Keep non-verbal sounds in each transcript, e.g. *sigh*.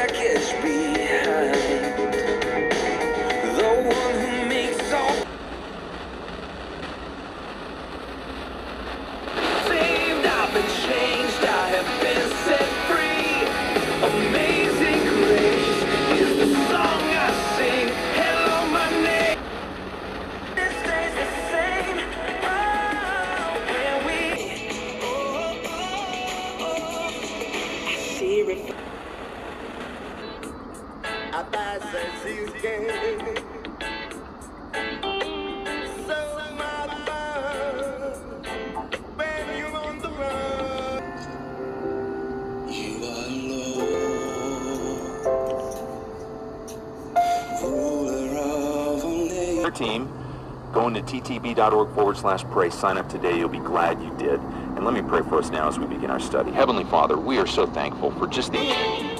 package behind. I pass as you can. So much fun when you're on the run. You are Lord, ruler of all nations. Your team, going to ttb.org forward slash pray. Sign up today. You'll be glad you did. And let me pray for us now as we begin our study. Heavenly Father, we are so thankful for just the.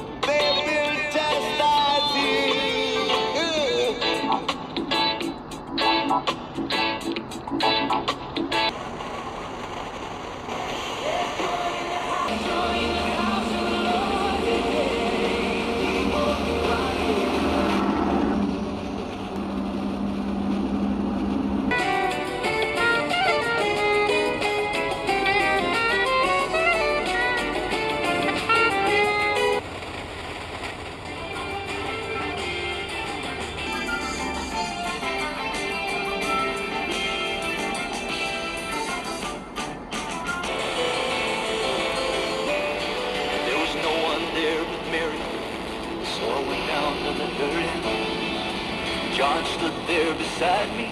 Beside me,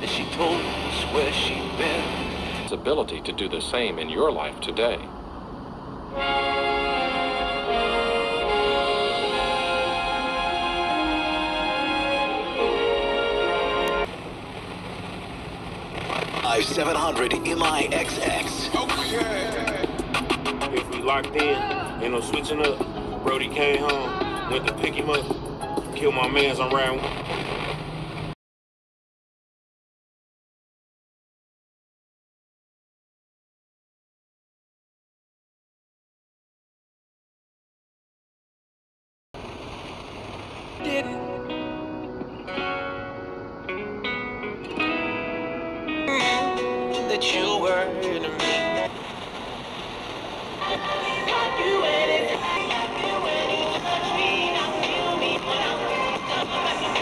and she told us where she'd been. Its ability to do the same in your life today. I-700 MIXX. Okay. If we locked in, ain't no switching up. Brody came home, went to pick him up, killed my mans on round That you were to me.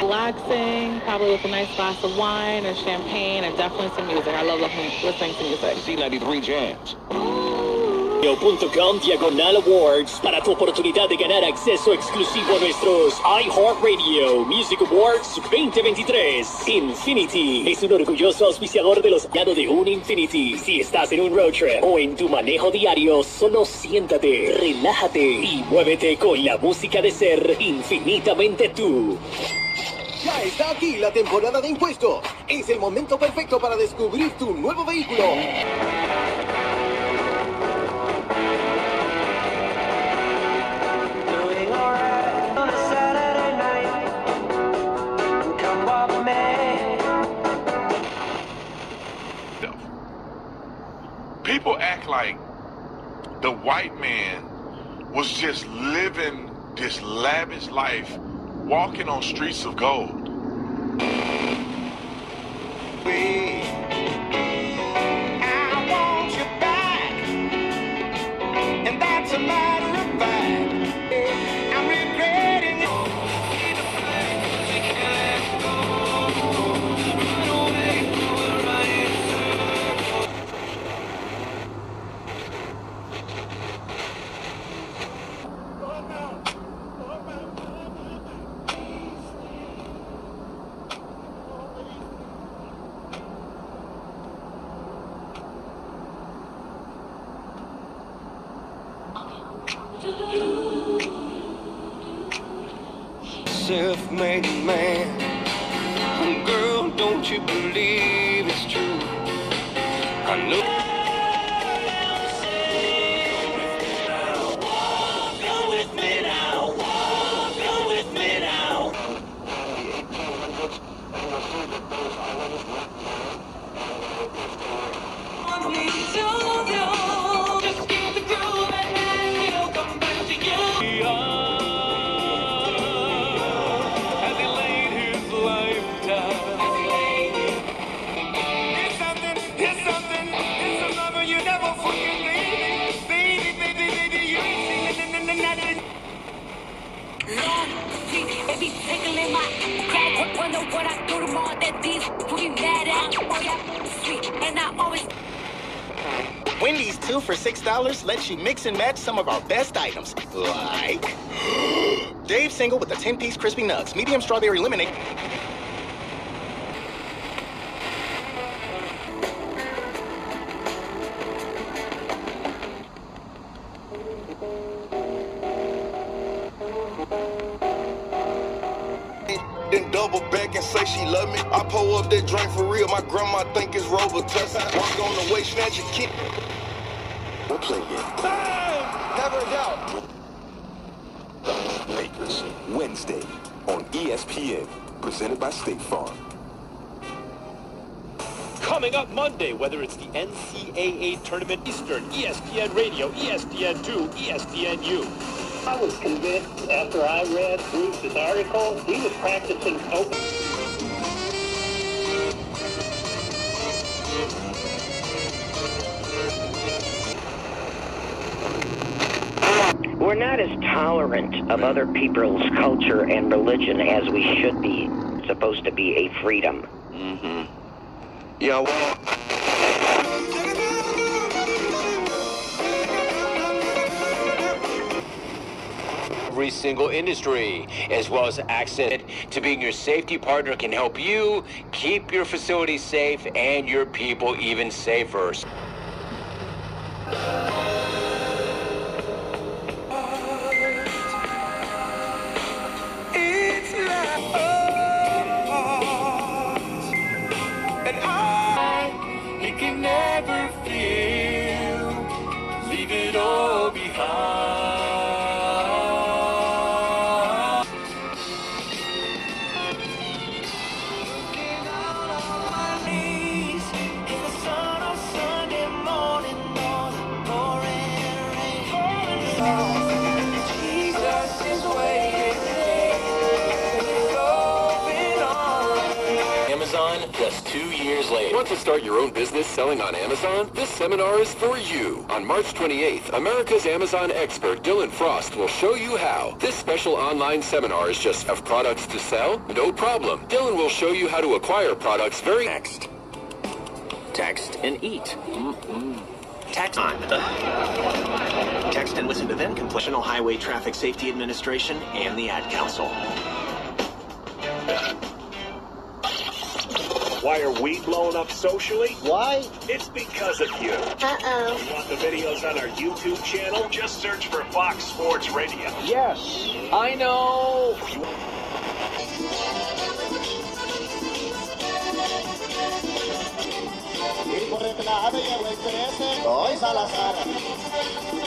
Relaxing, probably with a nice glass of wine or champagne, and definitely some music. I love listening, listening to music. C93 Jams. Radio.com Diagonal Awards para tu oportunidad de ganar acceso exclusivo a nuestros iHeartRadio Music Awards 2023. Infinity es un orgulloso auspiciador de los ganado de un Infinity. Si estás en un road trip o en tu manejo diario, solo siéntate, relájate y muévete con la música de ser infinitamente tú. Ya está aquí la temporada de impuestos. Es el momento perfecto para descubrir tu nuevo vehículo. Like the white man was just living this lavish life, walking on streets of gold. Self-made man, girl, don't you believe it's true? I know. Wendy's 2 for $6 lets you mix and match some of our best items. Like *gasps* Dave single with the 10-piece crispy nuts, medium strawberry lemonade. Then double back and say she love me. I pull up that drink for real. My grandma think it's Robitussin. Walk on the way, snatch a kid. We'll play. Never a doubt. Lakers, Wednesday on ESPN, presented by State Farm. Coming up Monday, whether it's the NCAA Tournament Eastern, ESPN Radio, ESPN2, ESPNU. I was convinced after I read Bruce's article, he was practicing open. Not as tolerant of other people's culture and religion as we should be. It's supposed to be a freedom. Mm-hmm. Yeah, well. every single industry, as well as access to being your safety partner can help you keep your facility safe and your people even safer. Years later. Want to start your own business selling on Amazon? This seminar is for you. On March 28th, America's Amazon expert Dylan Frost will show you how. This special online seminar is just have products to sell? No problem. Dylan will show you how to acquire products very next. Text and eat. Mm-hmm. Text on. Text and listen to them. National Highway Traffic Safety Administration and the Ad Council. Why are we blowing up socially? Why? It's because of you. Uh-oh. You want the videos on our YouTube channel? Just search for Fox Sports Radio. Yes, I know. Soy Salazar.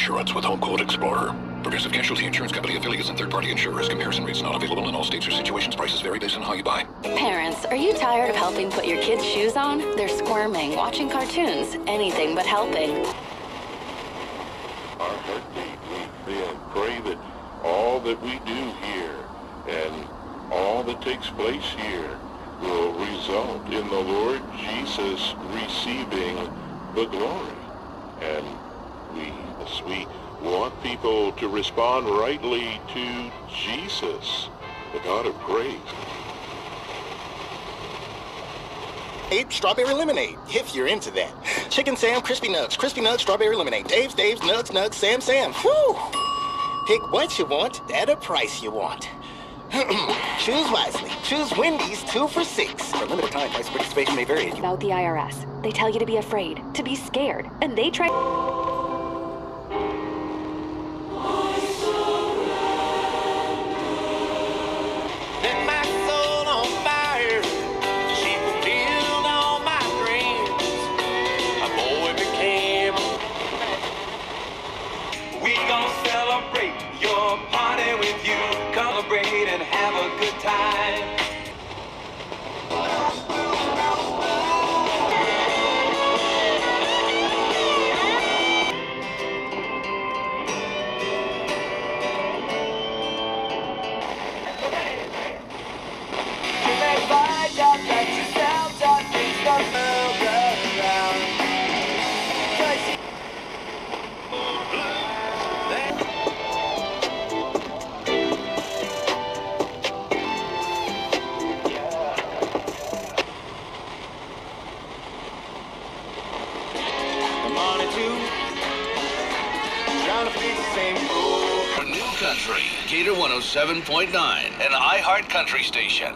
Insurance with Home Quote Explorer. Progressive Casualty Insurance Company affiliates and third-party insurers. Comparison rates not available in all states or situations. Prices vary based on how you buy. Parents, are you tired of helping put your kids' shoes on? They're squirming, watching cartoons, anything but helping. our heartbeat. We pray and pray that all that we do here and all that takes place here will result in the Lord Jesus receiving the glory. And we, we want people to respond rightly to Jesus, the God of grace. Eight strawberry lemonade, if you're into that. Chicken Sam crispy nuts, crispy nuts, strawberry lemonade. Dave's, Dave's, nuts, nuts, Sam, Sam. Whew! Pick what you want at a price you want. *clears throat* Choose wisely. Choose Wendy's two for six. For limited time, price participation may vary. About the IRS. They tell you to be afraid, to be scared, and they try. celebrate your party with you. gonna the same old. New country, Gator 107.9, an iHeart Country station.